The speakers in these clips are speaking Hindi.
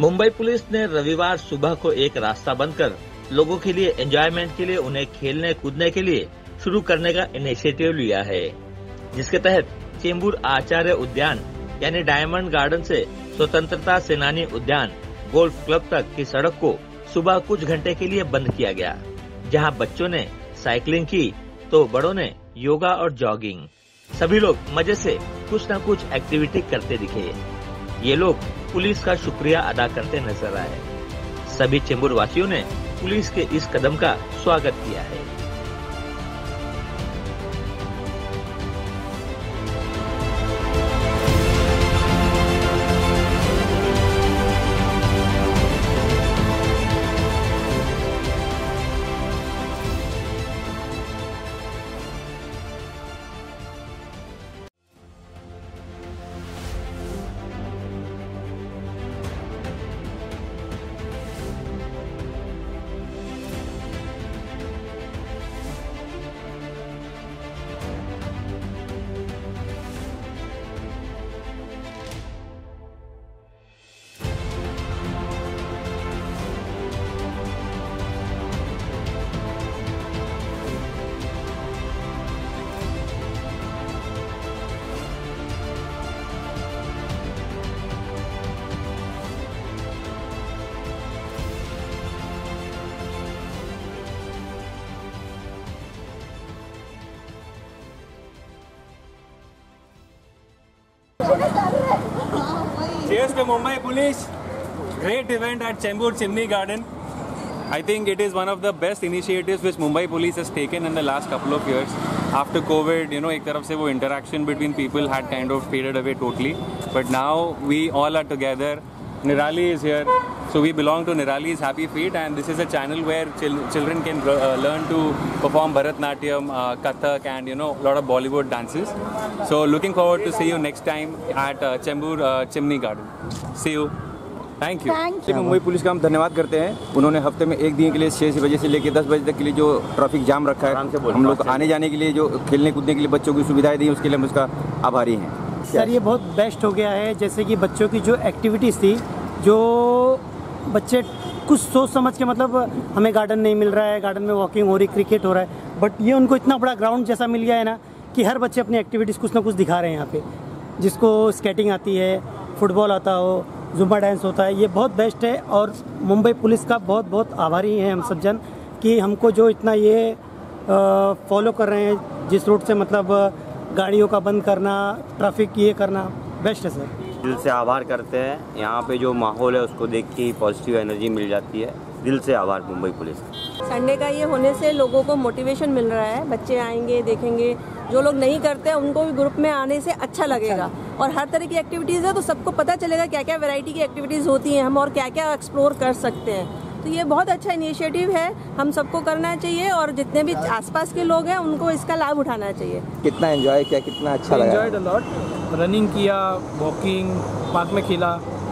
मुंबई पुलिस ने रविवार सुबह को एक रास्ता बंद कर लोगों के लिए एंजॉयमेंट के लिए, उन्हें खेलने कूदने के लिए शुरू करने का इनिशिएटिव लिया है। जिसके तहत चेंबूर आचार्य उद्यान, यानी डायमंड गार्डन से स्वतंत्रता सेनानी उद्यान गोल्फ क्लब तक की सड़क को सुबह कुछ घंटे के लिए बंद किया गया, जहाँ बच्चों ने साइकिलिंग की तो बड़ों ने योगा और जॉगिंग। सभी लोग मज़े से कुछ न कुछ एक्टिविटी करते दिखे। ये लोग पुलिस का शुक्रिया अदा करते नज़र आए। सभी चेंबूर वासियों ने पुलिस के इस कदम का स्वागत किया है। Cheers to Mumbai Police. Great event at Chembur Chimney Garden. I think it is one of the best initiatives which Mumbai Police has taken in the last couple of years. After COVID, you know, एक तरफ़ से वो interaction between people had kind of faded away totally. But now we all are together. Nirali is here. So we belong to Nirali's Happy Feet and this is a channel where chil- children can uh, learn to perform Bharatnatyam, uh, Kathak and, you know, a lot of Bollywood dances. So looking forward to see you next time at uh, Chembur uh, Chimney Garden. See you. Thank you. इसलिए मुंबई पुलिस का हम धन्यवाद करते हैं उन्होंने हफ़्ते में एक दिन के लिए छः बजे से लेकर दस बजे तक के लिए जो ट्रैफ़िक जाम रखा है हम लोग आने जाने के लिए जो खेलने कूदने के लिए बच्चों की सुविधाएँ दी उसके लिए हम उसका आभारी हैं सर ये बहुत बेस्ट हो गया है जैसे कि बच्चों की जो एक्टिविटीज़ थी जो बच्चे कुछ सोच समझ के मतलब हमें गार्डन नहीं मिल रहा है गार्डन में वॉकिंग हो रही क्रिकेट हो रहा है बट ये उनको इतना बड़ा ग्राउंड जैसा मिल गया है ना कि हर बच्चे अपनी एक्टिविटीज़ कुछ ना कुछ दिखा रहे हैं यहाँ पे। जिसको स्केटिंग आती है फुटबॉल आता हो जुम्बा डांस होता है, ये बहुत बेस्ट है और मुंबई पुलिस का बहुत बहुत आभारी है हम सब जन कि हमको जो इतना ये फॉलो कर रहे हैं, जिस रूट से मतलब गाड़ियों का बंद करना ट्रैफ़िक ये करना बेस्ट है सर। दिल से आभार करते हैं। यहाँ पे जो माहौल है उसको देख के ही पॉजिटिव एनर्जी मिल जाती है। दिल से आभार मुंबई पुलिस संडे का ये होने से लोगों को मोटिवेशन मिल रहा है। बच्चे आएँगे देखेंगे। जो लोग नहीं करते हैं उनको भी ग्रुप में आने से अच्छा लगेगा। और हर तरह की एक्टिविटीज़ है तो सबको पता चलेगा क्या क्या वैरायटी की एक्टिविटीज़ होती हैं। हम और क्या क्या एक्सप्लोर कर सकते हैं। तो ये बहुत अच्छा इनिशिएटिव है। हम सबको करना चाहिए और जितने भी आसपास के लोग हैं उनको इसका लाभ उठाना चाहिए। कितना एंजॉय किया कितना अच्छा लगा? एंजॉयड लॉट रनिंग किया वॉकिंग पार्क में खेला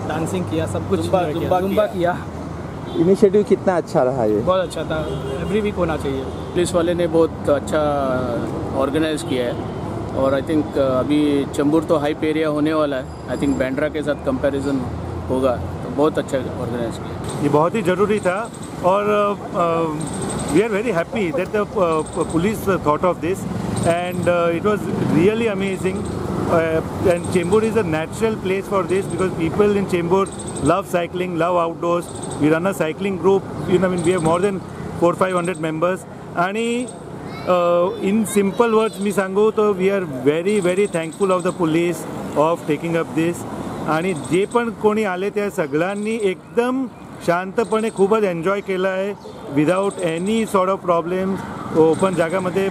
डांसिंग किया सब कुछ जुम्बा जुम्बा किया। इनिशिएटिव कितना अच्छा रहा ये? बहुत अच्छा था। एवरी वीक होना चाहिए। पुलिस वाले ने बहुत अच्छा ऑर्गेनाइज किया है। और आई थिंक अभी चंबूर तो हाइप एरिया होने वाला है। आई थिंक बैंड्रा के साथ कंपैरिजन होगा। बहुत अच्छा ऑर्गेनाइज किया। ये बहुत ही ज़रूरी था और we are very happy that the police thought of this and it was really amazing and Chembur is a natural place for this because people in Chembur love cycling love outdoors we run a cycling group you know mean we have more than four five hundred members आणि इन सिम्पल वर्ड्स मी सांगू तर we are very very thankful of the police of taking up this आणि जे पण कोणी आले त्या सगळ्यांनी एकदम शांतपणे खूपच एन्जॉय केलं आहे. Without any sort of problem open जागामध्ये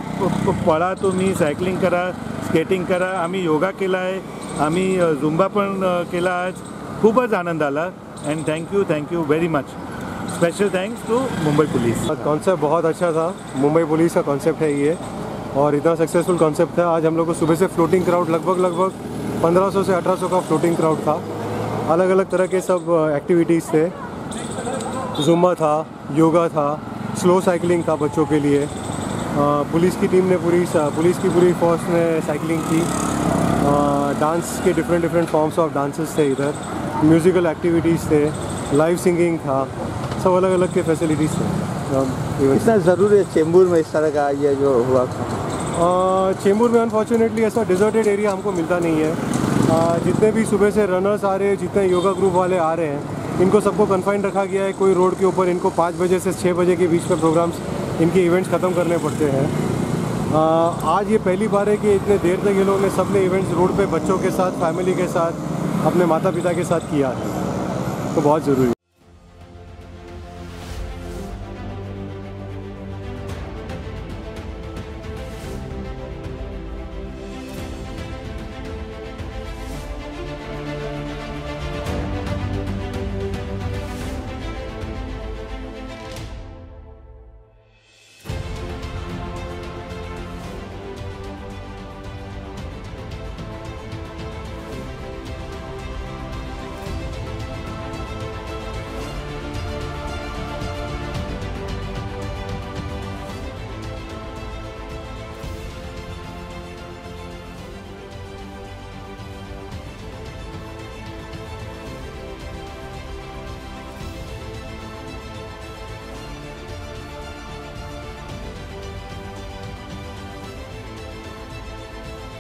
पळा तुम्ही सायकलिंग करा स्केटिंग करा. आम्ही योगा केला आहे. आम्ही झुंबा पण केला आज. खूपच आनंद आला. And thank you thank you very much special thanks to Mumbai police concept बहुत अच्छा था. मुंबई पुलिस का कॉन्सेप्ट है ये. और इतना सक्सेसफुल कॉन्सेप्ट था. आज हम लोग को सुबह से फ्लोटिंग क्राउड लगभग लगभग 1500 से 1800 का फ्लोटिंग क्राउड था। अलग अलग तरह के सब एक्टिविटीज़ थे। जुम्बा था योगा था स्लो साइकिलिंग था बच्चों के लिए। पुलिस की टीम ने पूरी पुलिस की पूरी फोर्स ने साइकिलिंग की। डांस के different different forms of dances थे इधर। म्यूज़िकल एक्टिविटीज़ थे लाइव सिंगिंग था। सब अलग अलग के फैसिलिटीज़ थे। Events कितना ज़रूरी है चेंबूर में इस तरह का ये जो हुआ अ, चेंबूर में अनफॉर्चुनेटली ऐसा डिजर्टेड एरिया हमको मिलता नहीं है। अ, जितने भी सुबह से रनर्स आ रहे हैं जितने योगा ग्रुप वाले आ रहे हैं इनको सबको कन्फाइन रखा गया है। कोई रोड के ऊपर इनको पाँच बजे से छः बजे के बीच में प्रोग्राम्स इनके इवेंट्स ख़त्म करने पड़ते हैं। अ, आज ये पहली बार है कि इतने देर तक ये लोगों ने सबने इवेंट्स रोड पे बच्चों के साथ फैमिली के साथ अपने माता पिता के साथ किया है। तो बहुत ज़रूरी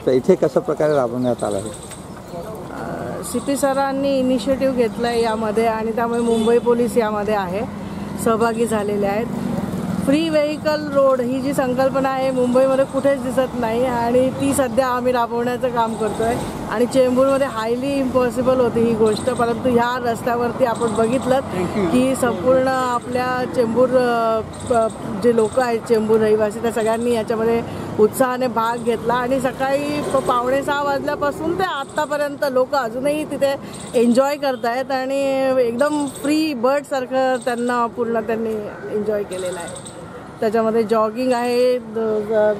तर इथे कशा प्रकारे राबवण्यात आलं आहे? सिटी सरांनी इनिशिएटिव्ह घेतला आहे यामध्ये आणि त्यामुळे मुंबई पोलीस यामध्ये आहे. सहभागी झालेले आहेत. फ्री व्हेकल रोड ही जी संकल्पना आहे मुंबईमध्ये कुठेच दिसत नाही आणि ती सध्या आम्ही राबवण्याचं काम करतोय. आणि चेंबूरमध्ये हायली इम्पॉसिबल होती ही गोष्ट परंतु ह्या रस्त्यावरती आपण बघितलं की संपूर्ण आपल्या चेंबूर जे लोक आहेत चेंबूर रहिवासी त्या सगळ्यांनी याच्यामध्ये उत्साहाने भाग घेतला आणि सकाळी पावणे सहा वाजल्यापासून ते आत्तापर्यंत लोक अजूनही तिथे एन्जॉय करत आहेत आणि एकदम फ्री बर्डसारखं त्यांना पूर्ण त्यांनी एन्जॉय केलेलं आहे. त्याच्यामध्ये जॉगिंग आहे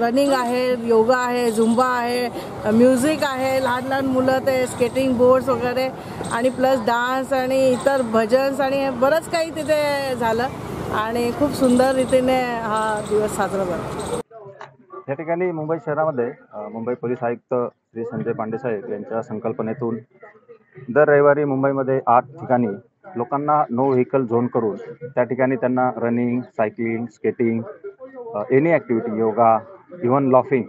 रनिंग आहे योगा आहे झुंबा आहे म्युझिक आहे लहान लहान मुलं ते स्केटिंग बोर्ड्स वगैरे आणि प्लस डान्स आणि इतर भजन्स आणि बरंच काही तिथे झालं आणि खूप सुंदर रीतीने हा दिवस साजरा झाला. या ठिकाणी मुंबई शहरामध्ये मुंबई पोलीस आयुक्त श्री संजय पांडे साहेब यांच्या संकल्पनेतून दर रविवारी मुंबईमध्ये आठ ठिकाणी लोकांना नो व्हेकल झोन करून त्या ठिकाणी त्यांना running cycling skating any activity yoga even laughing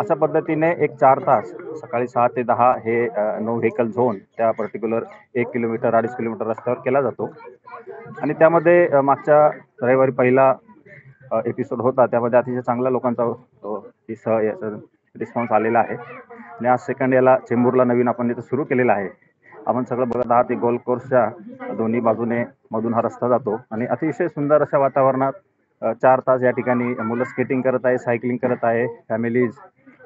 अशा पद्धतीने एक चार तास सकाळी सहा ते दहा हे नो व्हेकल झोन त्या पर्टिक्युलर एक किलोमीटर अडीच किलोमीटर रस्त्यावर केला जातो. आणि त्यामध्ये मागच्या रविवारी पहिला एपिसोड होता त्यामध्ये अतिशय चांगल्या लोकांचा रिस्पॉन्स आलेला आहे. आणि आज सेकंड याला चेंबूरला नवीन आपण इथं सुरू केलेला आहे. आपण सगळं बघत आहात एक गोल कोर्सच्या दोन्ही बाजूने मधून हा रस्ता जातो. आणि अतिशय सुंदर अशा वातावरणात चार तास या ठिकाणी मुलं स्केटिंग करत आहे सायकलिंग करत आहे फॅमिलीज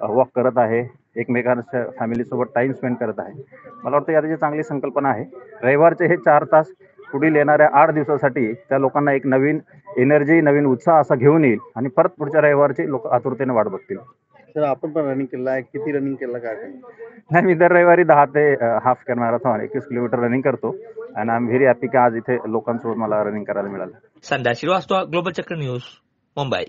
वॉक करत आहे एकमेकांच्या फॅमिलीसोबत टाईम स्पेंड करत आहे. मला वाटतं याची चांगली संकल्पना आहे. रविवारचे हे चार तास पुढील येणाऱ्या आठ दिवसासाठी त्या लोकांना एक नवीन एनर्जी नवीन उत्साह असा घेऊन येईल आणि परत पुढच्या रविवारची लोक आतुरतेने वाट बघतील. सर आपण पण रनिंग केलं आहे. किती रनिंग केलं काय नाही मी दर रविवारी दहा ते हाफ कर मॅरेथॉन एकवीस किलोमीटर रनिंग करतो. आणि आय एम व्हेरी हॅपी की आज इथे लोकांसोबत मला रनिंग करायला मिळालं. Sandhya Srivastava global Chakra news Mumbai.